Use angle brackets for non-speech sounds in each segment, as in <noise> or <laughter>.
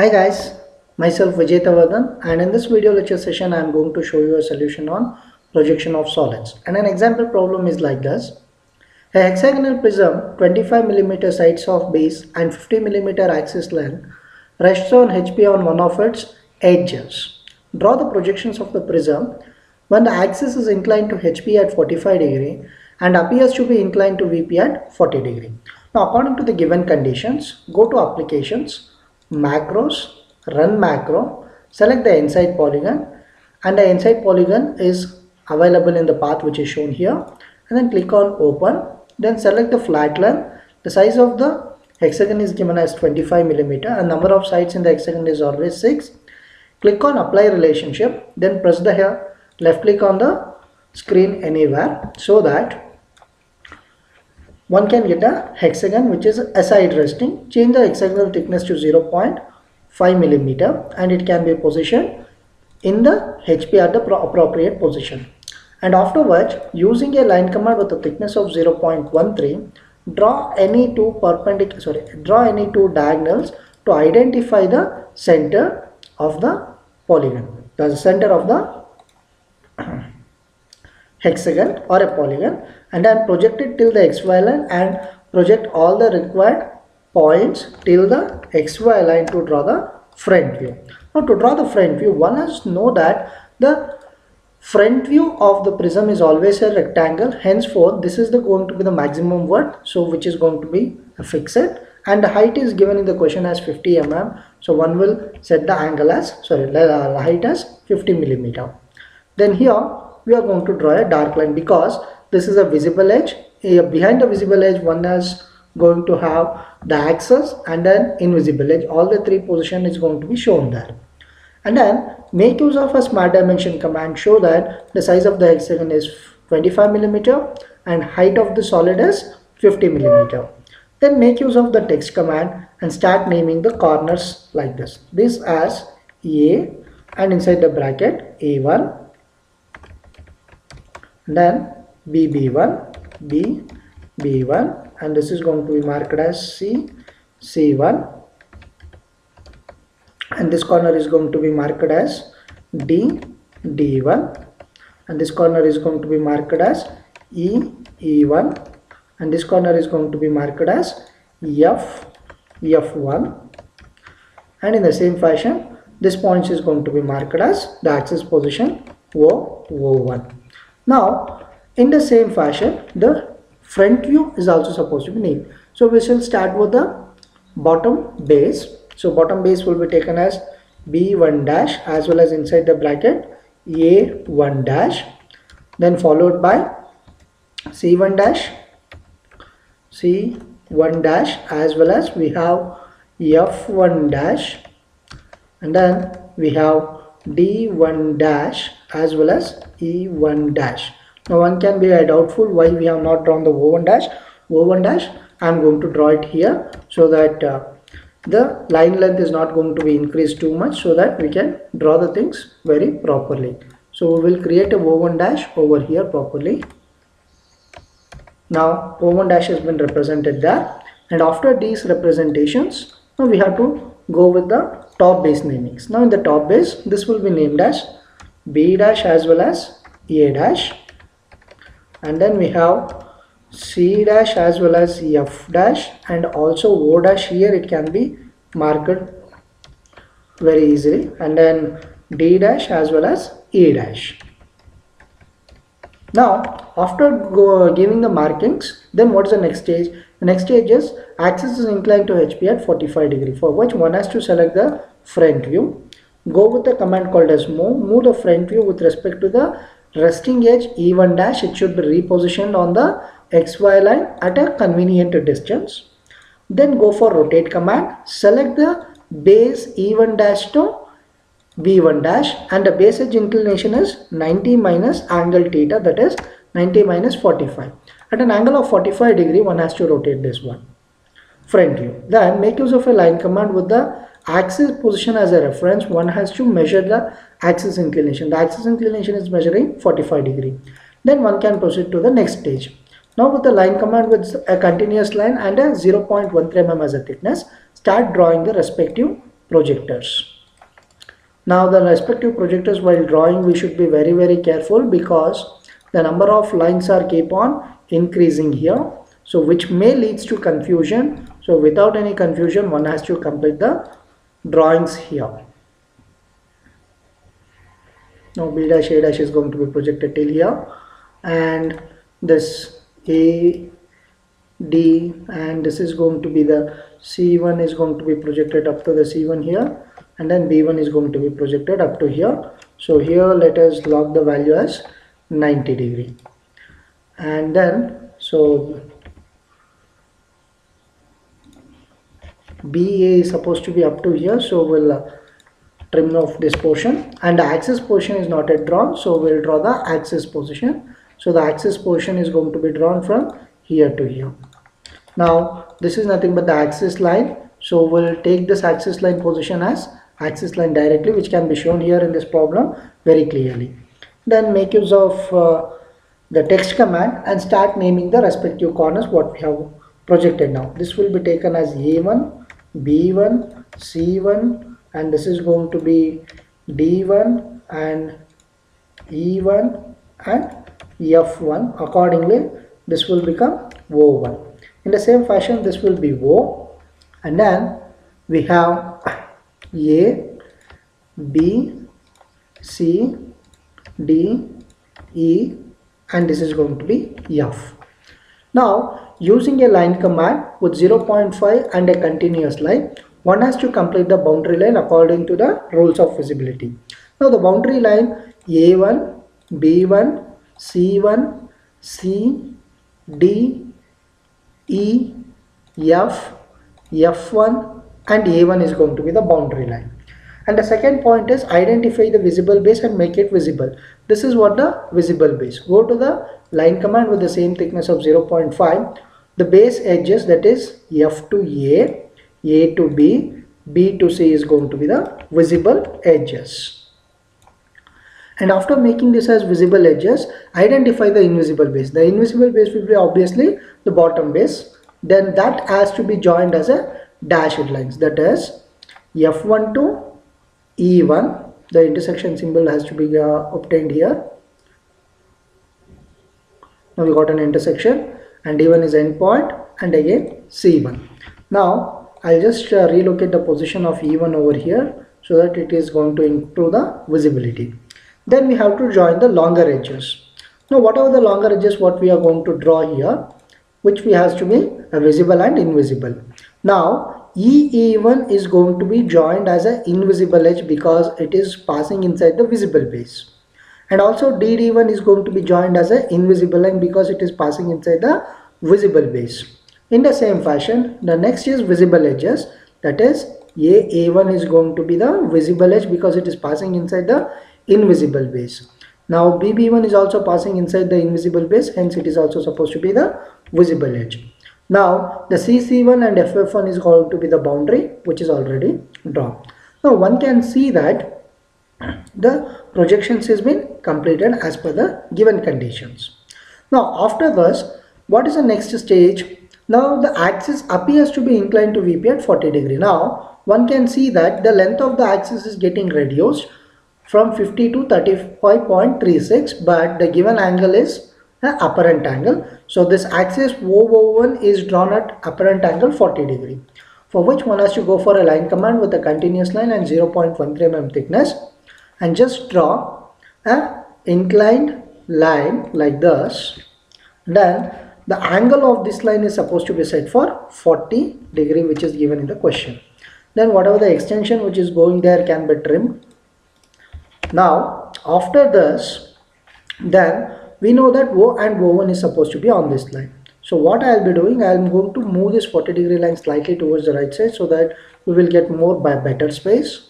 Hi guys, myself Vijetha Vardhan and in this video lecture session I am going to show you a solution on projection of solids and an example problem is like this. A hexagonal prism 25 mm sides of base and 50 mm axis length rests on HP on one of its edges. Draw the projections of the prism when the axis is inclined to HP at 45 degree and appears to be inclined to VP at 40 degree. Now according to the given conditions, go to applications, macros, run macro, select the inside polygon and the inside polygon is available in the path which is shown here and then click on open then select the flat line. The size of the hexagon is given as 25 millimeter and number of sides in the hexagon is always 6 click on apply relationship then press the here left click on the screen anywhere so that one can get a hexagon which is aside resting. Change the hexagonal thickness to 0.5 millimeter and it can be positioned in the HP at the appropriate position. And afterwards using a line command with a thickness of 0.13 draw any two perpendicular sorry draw any two diagonals to identify the center of the polygon. The center of the hexagon or a polygon and I project it till the xy line and project all the required points till the xy line to draw the front view. Now to draw the front view one has to know that the front view of the prism is always a rectangle. Henceforth this is the going to be the maximum width so which is going to be a fixed and the height is given in the question as 50 mm so one will set the angle as sorry the height as 50 millimeter. Then here we are going to draw a dark line because this is a visible edge. Behind the visible edge one is going to have the axis and then invisible edge. All the three position is going to be shown there. And then make use of a smart dimension command. Show that the size of the hexagon is 25 millimeter and height of the solid is 50 millimeter. Then make use of the text command and start naming the corners like this. This as a and inside the bracket a1 then bb1 b b1 and this is going to be marked as c c1 and this corner is going to be marked as D D1 and this corner is going to be marked as E E1 and this corner is going to be marked as F F1 and in the same fashion this point is going to be marked as the axis position O O1 now in the same fashion the front view is also supposed to be named so we shall start with the bottom base. So bottom base will be taken as B1 dash as well as inside the bracket A1 dash then followed by C1 dash C1 dash as well as we have F1 dash and then we have D1 dash as well as E1 dash. Now one can be doubtful why we have not drawn the O1 dash. O1 dash I am going to draw it here so that uh, the line length is not going to be increased too much so that we can draw the things very properly. So we will create a O1 dash over here properly. Now O1 dash has been represented there and after these representations now we have to go with the top base namings. Now in the top base this will be named as B dash as well as A dash and then we have C dash as well as F dash and also O dash here it can be marked very easily and then D dash as well as E dash. Now after giving the markings then what is the next stage? The next stage is axis is inclined to HP at 45 degree for which one has to select the front view. Go with the command called as move. Move the front view with respect to the resting edge E1 dash it should be repositioned on the xy line at a convenient distance. Then go for rotate command. Select the base E1 dash to B1 dash and the base edge inclination is 90 minus angle theta that is 90 minus 45. At an angle of 45 degree one has to rotate this one front view. Then make use of a line command with the axis position as a reference one has to measure the axis inclination. The axis inclination is measuring 45 degree. Then one can proceed to the next stage. Now with the line command with a continuous line and a 0.13 mm as a thickness, start drawing the respective projectors. Now the respective projectors while drawing we should be very very careful because the number of lines are keep on increasing here so which may leads to confusion. So without any confusion one has to complete the drawings here. Now b dash a dash is going to be projected till here. And this a d and this is going to be the c1 is going to be projected up to the c1 here. And then b1 is going to be projected up to here. So here let us log the value as 90 degree and then so BA is supposed to be up to here so we'll uh, trim off this portion. And the axis portion is not yet drawn so we'll draw the axis position. So the axis portion is going to be drawn from here to here. Now this is nothing but the axis line. So we'll take this axis line position as axis line directly which can be shown here in this problem very clearly. Then make use of uh, the text command and start naming the respective corners what we have projected now. This will be taken as a1 b1 c1 and this is going to be d1 and e1 and f1 accordingly this will become o1 in the same fashion this will be o. And then we have a b c d e and this is going to be f now Using a line command with 0.5 and a continuous line, one has to complete the boundary line according to the rules of visibility. Now the boundary line A1, B1, C1, C, D, E, F, F1 and A1 is going to be the boundary line. And the second point is identify the visible base and make it visible. This is what the visible base. Go to the line command with the same thickness of 0.5 the base edges that is F to A, A to B, B to C is going to be the visible edges. And after making this as visible edges, identify the invisible base. The invisible base will be obviously the bottom base. Then that has to be joined as a dashed lines. That is F1 to E1. The intersection symbol has to be uh, obtained here. Now we got an intersection and D1 is endpoint and again C1. Now I'll just uh, relocate the position of E1 over here so that it is going to improve the visibility. Then we have to join the longer edges. Now whatever the longer edges what we are going to draw here which we has to be visible and invisible. Now EE1 is going to be joined as an invisible edge because it is passing inside the visible base and also DD1 is going to be joined as an invisible line because it is passing inside the visible base. In the same fashion, the next is visible edges that is A, A1 is going to be the visible edge because it is passing inside the invisible base. Now BB1 is also passing inside the invisible base hence it is also supposed to be the visible edge. Now the CC1 and FF1 is going to be the boundary which is already drawn. Now one can see that <clears throat> the projections has been completed as per the given conditions. Now after this, what is the next stage? Now the axis appears to be inclined to VP at 40 degree. Now one can see that the length of the axis is getting reduced from 50 to 35.36 but the given angle is the apparent angle. So this axis O1 is drawn at apparent angle 40 degree. For which one has to go for a line command with a continuous line and 0.13 mm thickness and just draw a inclined line like this. Then the angle of this line is supposed to be set for 40 degree which is given in the question. Then whatever the extension which is going there can be trimmed. Now after this then we know that O and O1 is supposed to be on this line. So what I'll be doing I'm going to move this 40 degree line slightly towards the right side so that we will get more by better space.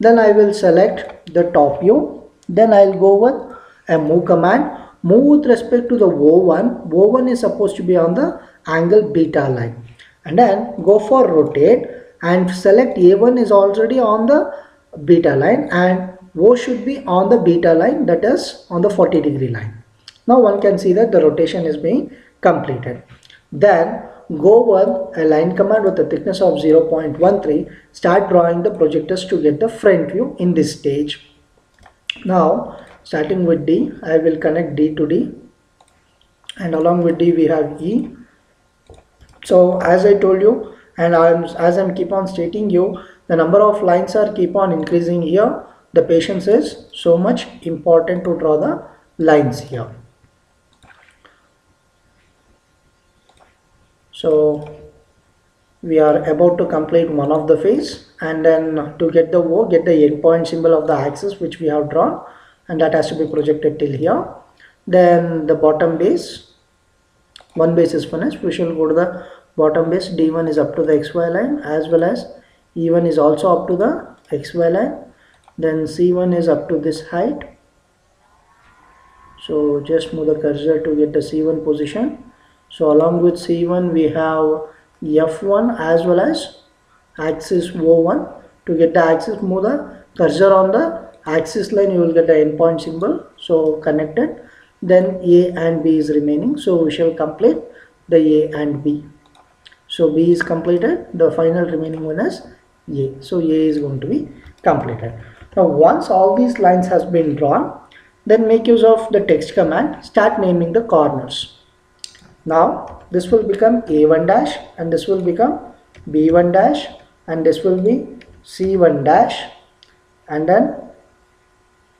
Then I will select the top view then I'll go with a move command. Move with respect to the O1 O1 is supposed to be on the angle beta line. And then go for rotate and select A1 is already on the beta line and O should be on the beta line that is on the 40 degree line now one can see that the rotation is being completed. Then go with a line command with a thickness of 0.13 start drawing the projectors to get the front view in this stage. Now starting with D I will connect D to D. And along with D we have E. So as I told you and I'm, as I'm keep on stating you the number of lines are keep on increasing here. The patience is so much important to draw the lines here so we are about to complete one of the phase and then to get the O get the endpoint symbol of the axis which we have drawn and that has to be projected till here. Then the bottom base one base is finished. We shall go to the bottom base. D1 is up to the xy line as well as e1 is also up to the xy line. Then c1 is up to this height. So just move the cursor to get the c1 position so along with c1 we have f1 as well as axis o1 to get the axis move the cursor on the axis line you will get the endpoint symbol so connected. Then a and b is remaining. So we shall complete the a and b. So b is completed. The final remaining one is a. So a is going to be completed. Now once all these lines has been drawn then make use of the text command. Start naming the corners now this will become a1 dash and this will become b1 dash and this will be c1 dash. And then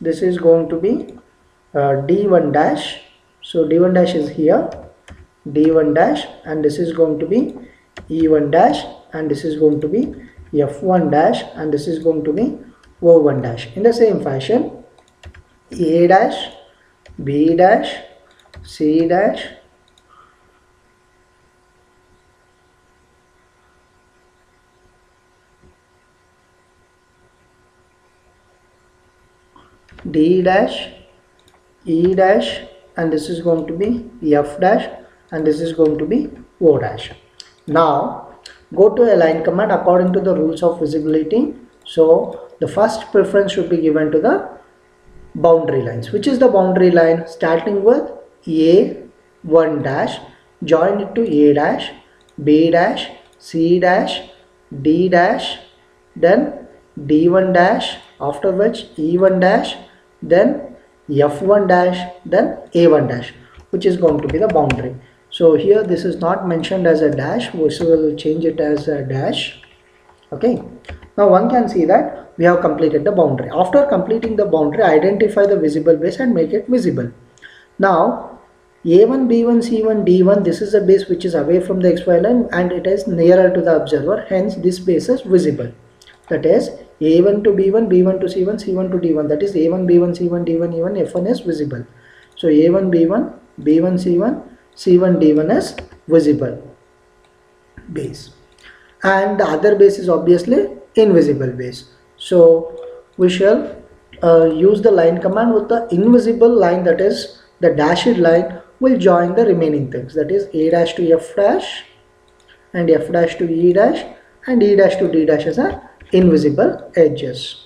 this is going to be uh, d1 dash. So d1 dash is here. D1 dash and this is going to be e1 dash and this is going to be f1 dash and this is going to be o1 dash. In the same fashion a dash b dash c dash D dash, E dash and this is going to be F dash and this is going to be O dash. Now go to align command according to the rules of visibility. So the first preference should be given to the boundary lines which is the boundary line starting with A1 dash joined to A dash, B dash, C dash, D dash then D1 dash after which E1 dash then f1 dash then a1 dash which is going to be the boundary. So here this is not mentioned as a dash we will change it as a dash okay? Now one can see that we have completed the boundary. After completing the boundary identify the visible base and make it visible. Now a1 b1 c1 d1 this is a base which is away from the xy line and it is nearer to the observer hence this base is visible. That is a1 to b1 b1 to c1 c1 to d1 that is a1 b1 c1 d1 e1 f1 is visible. So a1 b1 b1 c1 c1 d1 is visible. Base. And the other base is obviously invisible base. So we shall uh, use the line command with the invisible line that is the dashed line will join the remaining things. That is a dash to f dash and f dash to e dash and e dash to d dash as a invisible edges.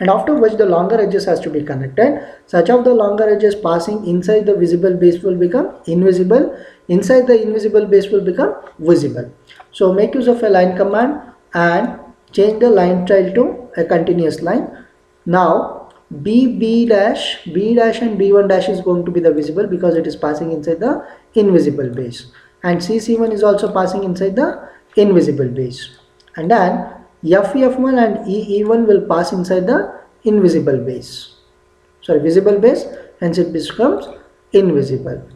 And after which the longer edges has to be connected. Such of the longer edges passing inside the visible base will become invisible. Inside the invisible base will become visible. So make use of a line command and change the line trail to a continuous line. Now b b dash b dash and b1 dash is going to be the visible because it is passing inside the invisible base. And c c1 is also passing inside the invisible base. And then FF1 and EE1 will pass inside the invisible base. Sorry, visible base, hence it becomes invisible.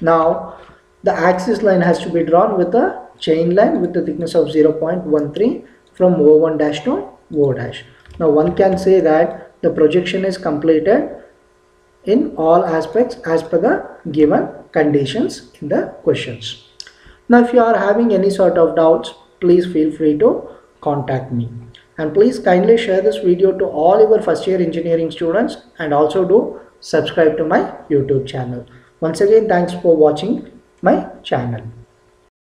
Now, the axis line has to be drawn with a chain line with the thickness of 0.13 from O1 dash to O dash. Now, one can say that the projection is completed in all aspects as per the given conditions in the questions. Now, if you are having any sort of doubts, please feel free to contact me. And please kindly share this video to all your first year engineering students and also do subscribe to my youtube channel. Once again thanks for watching my channel